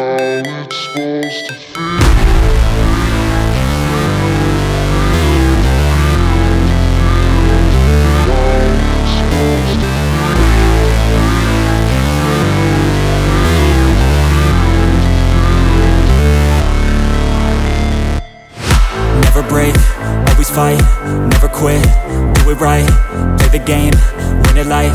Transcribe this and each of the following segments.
how it's supposed to feel. Break, always fight, never quit, do it right, play the game, win it life,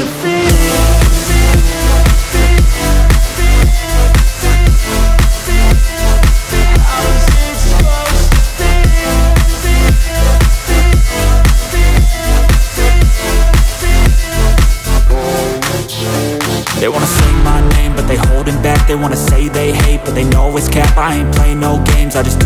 To feel?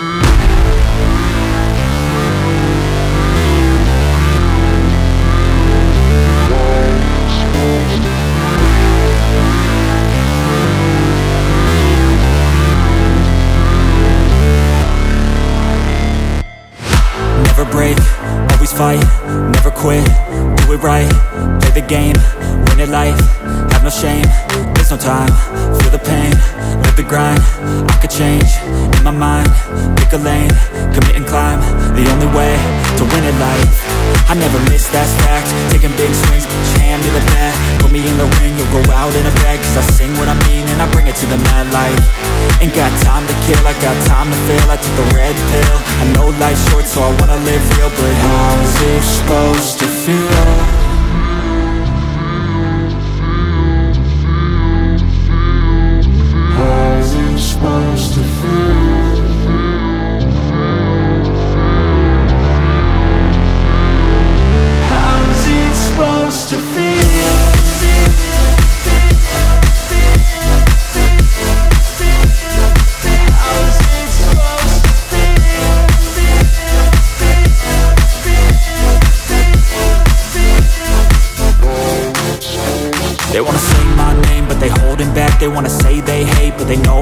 supposed there's no time, feel the pain, live the grind, I could change, in my mind, pick a lane, commit and climb, the only way to win it life, I never miss, that's fact, taking big swings, hand me the bat, put me in the ring, you'll go out in a bag, cause I sing what I mean and I bring it to the mad light, ain't got time to kill, I got time to feel, I took the red pill, I know life's short so I wanna live real, but how's it supposed to wanna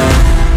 How's